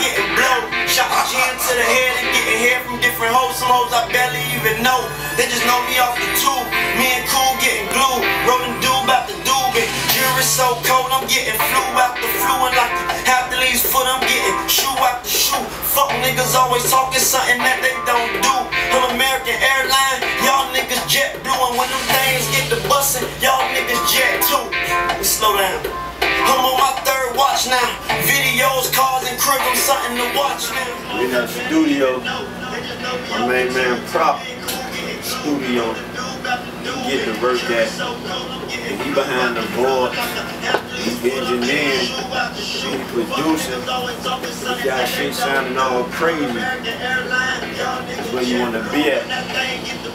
getting blown. Shot the gin to the head and getting hair from different hoes. Some hoes I barely even know. They just know me off the tube. Me and Cool getting glue. Rolling doob out the doob. And jury so cold, I'm getting flu out the flu. And like half the leaves foot, I'm getting shoe out the shoe. Fuck niggas always talking something that they don't do. I'm American Airline, y'all niggas jet blue. And when them things get to bustin', y'all niggas jet too. Slow down. Watch now. Videos, cars, and crib, I'm something to watch now. We in the studio. My main man Prop studio. Get the work at. And he behind the board. He engineering. He producing. He got shit sounding all crazy. That's where you want to be at.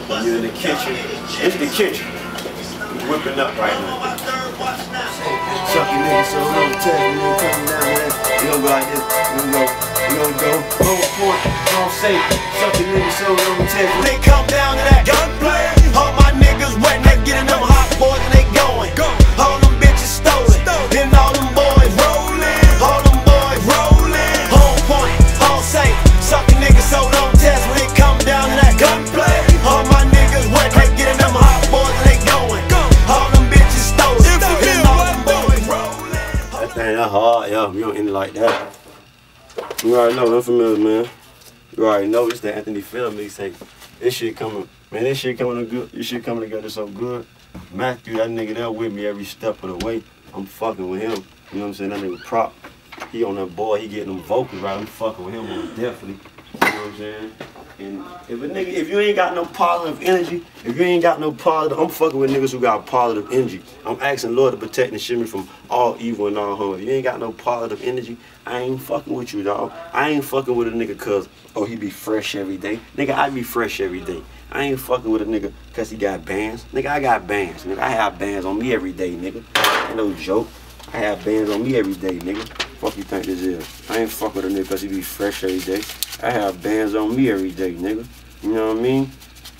When you're in the kitchen. It's the kitchen. We whipping up right now. Sucking niggas so long, you nigga coming down there. We gon' go like this. We gon' go. We gon' go. Hold point. Gon' say. Sucking niggas so long, you. They come down to that gunplay. All my niggas wet, they getting them That hard, yeah. We don't end it like that. You already know, IN4MILLZ, man. You already know it's the Anthony Fail mixtape. This shit coming, man. This shit coming good. This shit coming together so good. Matthew, that nigga there with me every step of the way. I'm fucking with him. You know what I'm saying? That nigga prop. He on that boy. He getting them vocals right. I'm fucking with him definitely. You know what I'm saying? And if a nigga, if you ain't got no positive energy, if you ain't got no positive, I'm fucking with niggas who got positive energy. I'm asking Lord to protect and shield me from all evil and all harm. If you ain't got no positive energy, I ain't fucking with you, dog. I ain't fucking with a nigga cause, oh, he be fresh every day. Nigga, I be fresh every day. I ain't fucking with a nigga cause he got bands. Nigga, I got bands. Nigga, I have bands on me every day, nigga. Ain't no joke. I have bands on me every day, nigga. Fuck you think this is? I ain't fuck with a nigga cause he be fresh every day. I have bands on me every day, nigga. You know what I mean?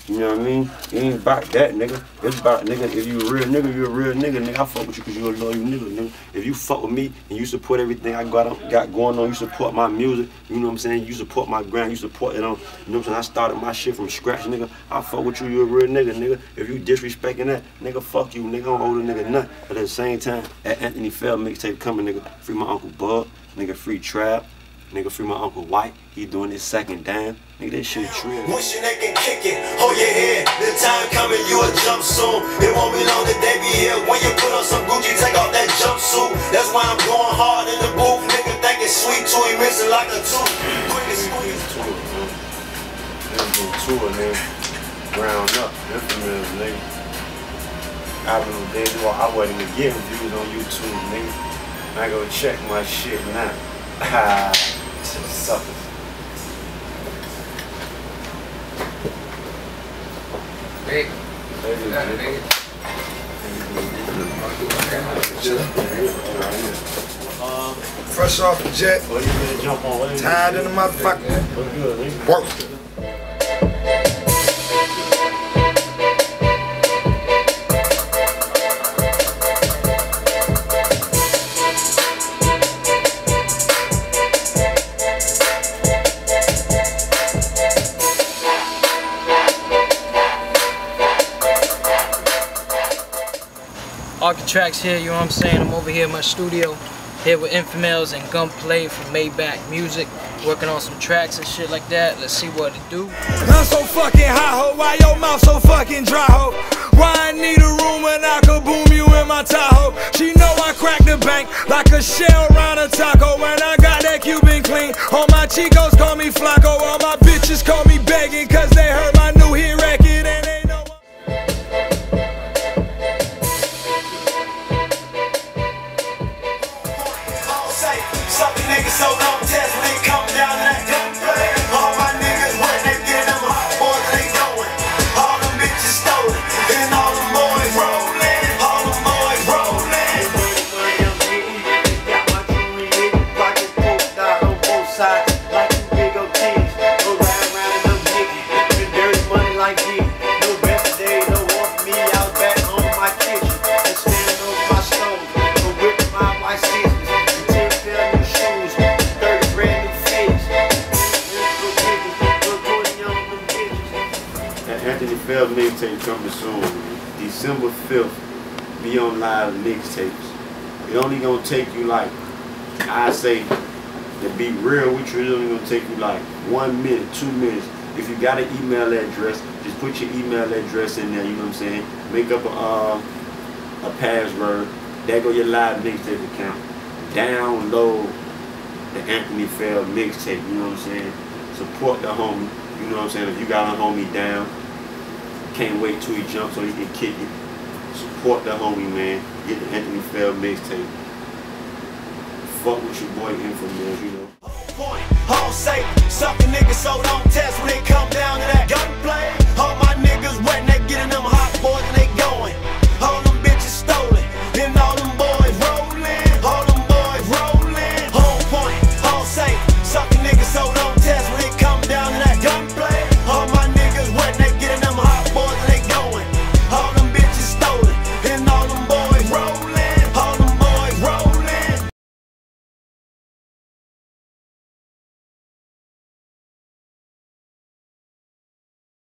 You know what I mean? It ain't about that, nigga. It's about, nigga, if you a real nigga, you a real nigga, nigga. I fuck with you because you a loyal nigga, nigga. If you fuck with me and you support everything I got, on, got going on, you support my music, you know what I'm saying? You support my grind, you support it on, you know what I'm saying? I started my shit from scratch, nigga. I fuck with you, you a real nigga, nigga. If you disrespecting that, nigga, fuck you, nigga. I don't owe the nigga nothing. But at the same time, at Anthony Fail mixtape coming, nigga, free my Uncle Bud, nigga, free Trap. Nigga, free my Uncle White. He doing his second dime. Nigga, that shit trill. Wishing they can kick it, hold your head. The time coming, you will jump soon. It won't be long that they be here. When you put on some Gucci, take off that jumpsuit. That's why I'm going hard in the booth. Nigga think it's sweet too, he missing like a tooth. Quick as squeeze. tour, man. Let's do a tour, nigga. Ground up, IN4MILLZ, nigga. Album days, well, I wasn't even getting views on YouTube, nigga. I go check my shit now. Ah. Suckers. Big. Baby, Got it, nigga. nigga. Fresh off the jet, you better jump on. What is it? tired in the motherfucker. What's good. Work. Architracks here, you know what I'm saying? I'm over here in my studio, here with IN4MILLZ and Gunplay from Maybach Music, working on some tracks and shit like that. Let's see what it do. I'm so fucking hot, ho. Why your mouth so fucking dry, ho? Why I need a room when I could boom you in my Tahoe? She know I crack the bank like a shell around a taco. When I got that Cuban clean. All my chicos call me Flacco. All my bitches call me so don't mixtape coming soon. December 5th, be on live mixtapes. It only gonna take you like, I say, to be real with you, it only gonna take you like one minute, two minutes. If you got an email address, just put your email address in there, you know what I'm saying? Make up a, uh, a password. There go your live mixtape account. Download the Anthony Fail mixtape, you know what I'm saying? Support the homie, you know what I'm saying? If you got a homie down, can't wait till he jumps so he can kick it. Support the homie, man. Get the Anthony Fail mixtape. Fuck with your boy IN4MILLZ, you know. Point, home safe, suckin' niggas so don't test when it come down to that gunplay. All my niggas wet, they gettin' them.